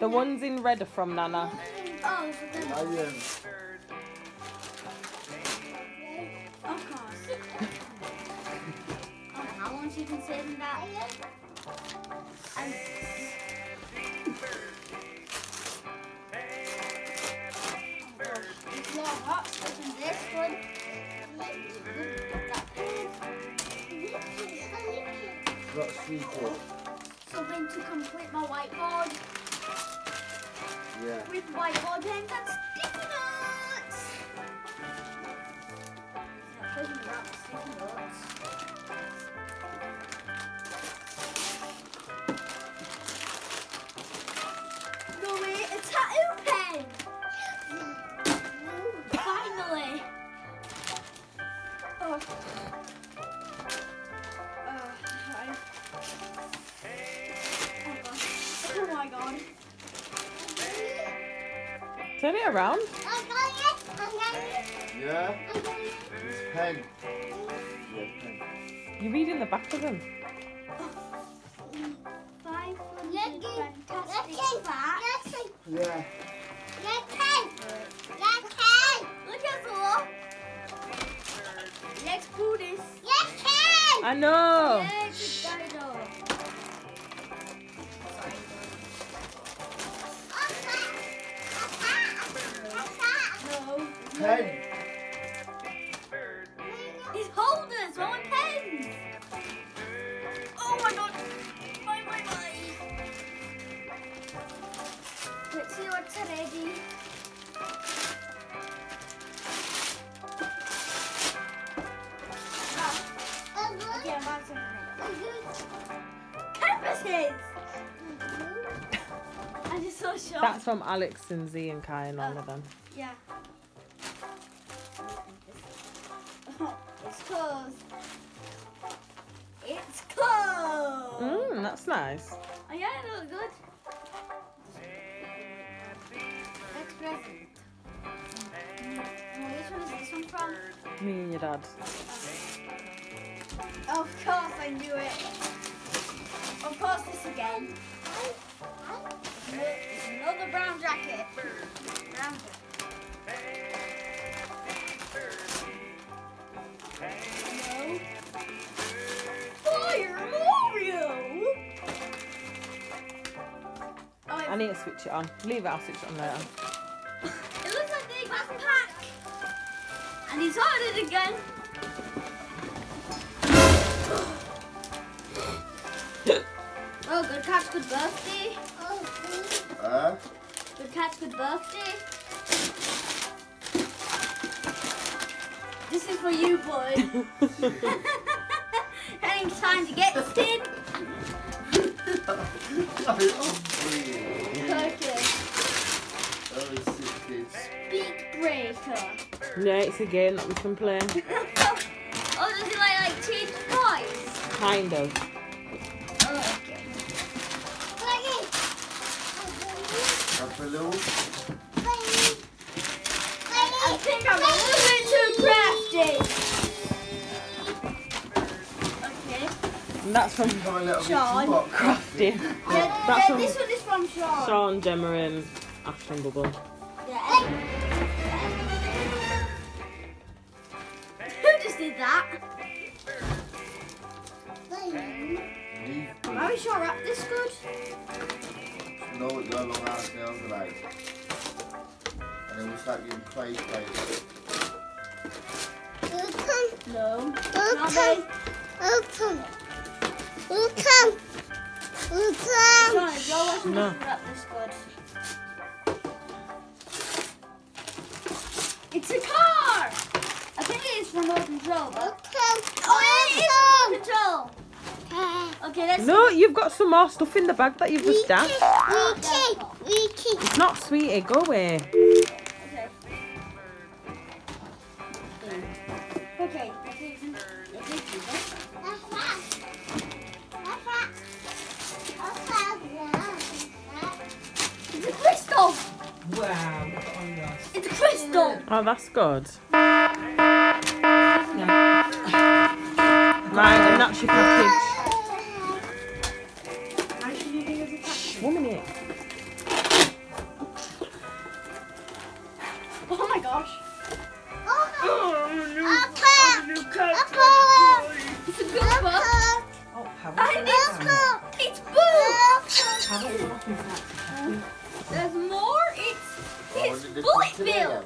The ones in red are from Nana. Oh, so then, Lion. of course. how long she been saving that? Yeah. with whiteboard pens and sticky notes. Sticky notes. Turn it around. Yeah. It's pen. Yeah, pen. You're reading the back of them. Five hundred fantastic facts. Yeah. Look at the. Let's do this. I know. Let's see what's ready. Okay, I'm about to I'm just so shocked. That's from Alex and Z and Kai and all oh, of them. Yeah. it's closed. It's closed. Mmm, that's nice. Oh yeah, it looks good. From? Me and your dad. Of course I knew it. Of course this again. Another brown jacket. Brown jacket. Fire Mario! I need to switch it on. Leave it, I'll switch it on later. He's on it again. Oh, good catch, good birthday. Huh? Good catch, good birthday. This is for you, boy. I it's time to get skin. I'm hungry. Okay. Oh, sick kids. Speak breaker. Yeah, it's a game that we can play. oh, does it like like change voice? Kind of. Oh, okay. A balloon. I think I'm a little bit too crafty. Okay. And that's from Come a little bit Sean. too hot. Crafty. Yeah, That's yeah, from this one is from Sean. Sean, Gemma, and Ashton Bubble. Leave Are we sure wrap this good? You know what long ass nails are like. And then we start getting clay clay. No. Not they. Sean, if you're watching No. this, wrap this good. It's a car! I think it is remote control. But... Oh, yeah, it is remote control. Okay, let's. No, you've got some more stuff in the bag that you've just done. It's not sweetie, go away. Okay. Oh, okay. It's a crystal! Wow, It's a crystal! Oh, that's good. Right, that's your package. It's, it's Boo. There's more. It's it's Bullet Bill.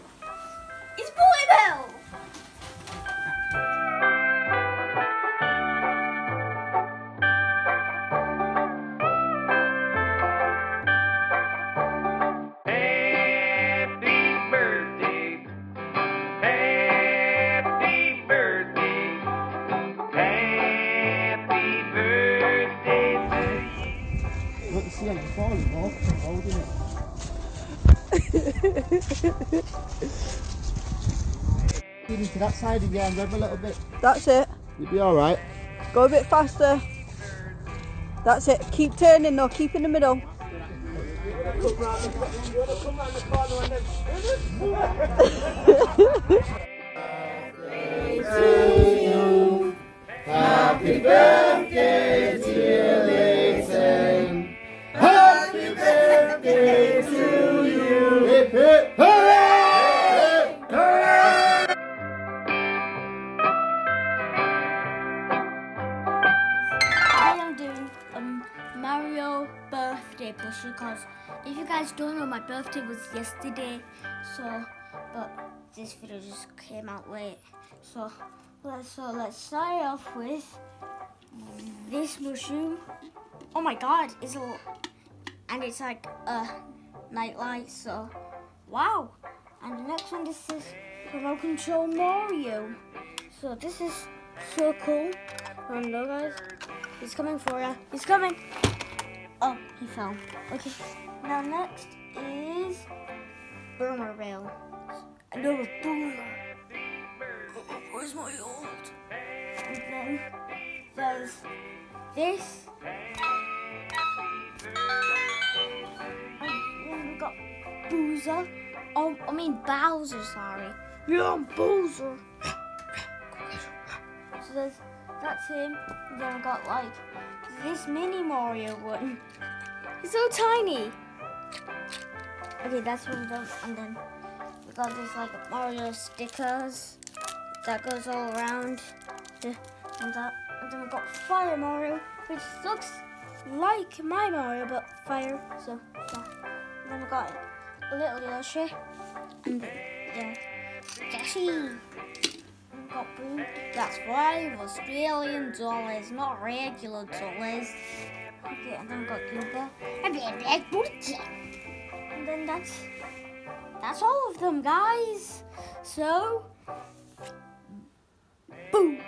Get into that side again, rev a little bit. That's it. You'll be alright. Go a bit faster. That's it. Keep turning though. Keep in the middle. birthday if you guys don't know, my birthday was yesterday. So, but this video just came out late. So let's so let's start off with this mushroom. Oh my god, it's a and it's like a nightlight. So wow. And the next one, this is remote control Mario. So this is so cool. Oh no, guys. He's coming for you. He's coming. Oh, he fell. Okay. Now next is Boomer Rail. No, Boomer. Oh, where's my old? And then there's this. Oh, and then we got Boozer. Oh, I mean Bowser, sorry. Yeah, I'm Bowser. So there's that's him. And then I got like this mini Mario one. He's so tiny. Okay, that's one of them. And then we got this like Mario stickers that goes all around. And that. And then we got Fire Mario, which looks like my Mario but fire. So yeah. And then we got a little Yoshi. And then, yeah, Jesse. That's five Australian dollars, not regular dollars. Okay, and then got Goober. And then Black Booty. And then that's that's all of them, guys. So, boom.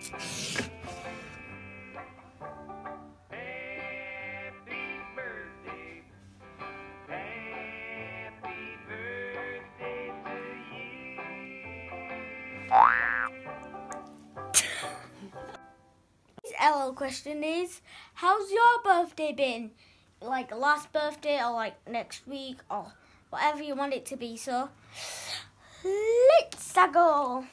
His LL question is, how's your birthday been? Like last birthday or like next week or whatever you want it to be. So, let's go.